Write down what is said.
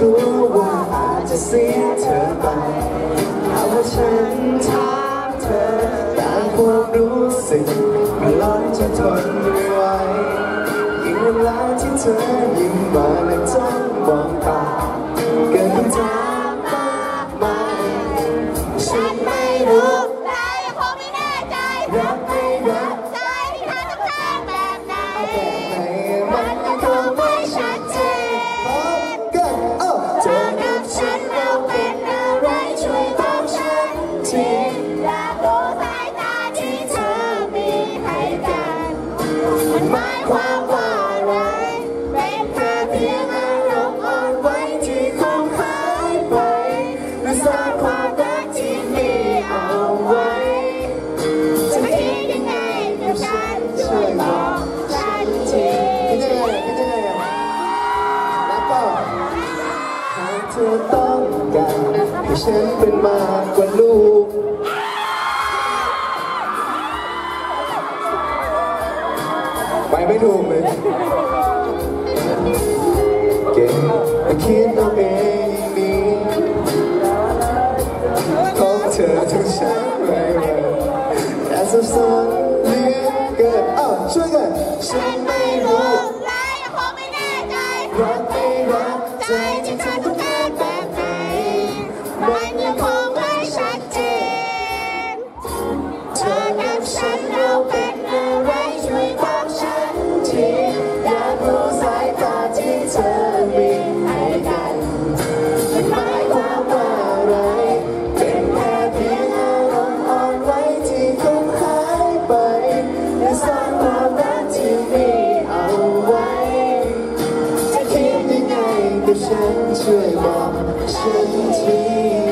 รู้ว่าอาจจะเสียเธอไปหากว่าฉันถามเธอต่างควารู้สึกมัร้อนจะทนไม่ไหวยิ่งเวลาที่เธอยิ้มมาและจ้องมองตาเกิดคำถามากมายฉันไม่รู้และยังคงไม่แน่ใจรักไม่รัก เธอต้องการให้ฉันเป็นมากกว่าลูก ไปไม่ถูกเลยเก่งแต่คิดเอาเองนี้ของเธอทั้งฉัน 的深邃的身体。